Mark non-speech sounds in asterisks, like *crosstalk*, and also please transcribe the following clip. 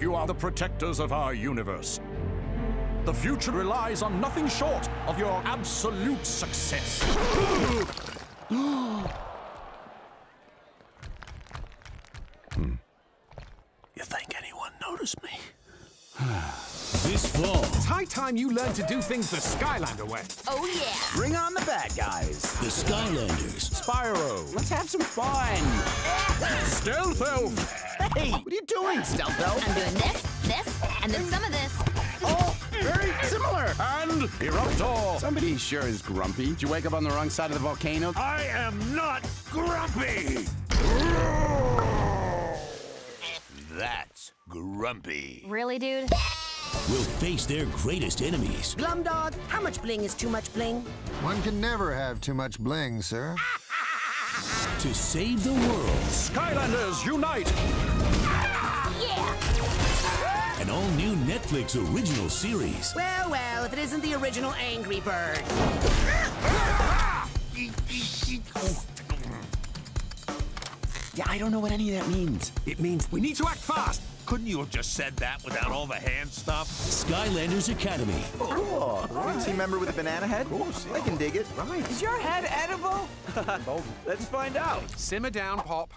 You are the protectors of our universe. The future relies on nothing short of your absolute success. *gasps* You think anyone noticed me? *sighs* This fall, It's high time you learn to do things the Skylander way. Oh, yeah. Bring on the bad guys. the Skylanders, Spyro, let's have some fun. Stealth Elf! Hey, what are you doing, Stealth Elf? I'm doing this, this, and then some of this. Oh, very similar. And Eruptor! Somebody sure is grumpy. Did you wake up on the wrong side of the volcano? I am not grumpy! That's grumpy. Really, dude? will face their greatest enemies Glumdog, how much bling is too much bling? One can never have too much bling, sir. *laughs* to save the world. Skylanders unite! Yeah. An all-new Netflix original series. Well, well, if it isn't the original Angry Bird. Yeah, I don't know what any of that means. It means we need to act fast. Couldn't you have just said that without all the hand stuff? Skylanders Academy. Oh, cool. Team member with a banana head? I can dig it. Right. Is your head edible? *laughs* Let's find out. Simmer down, Pop.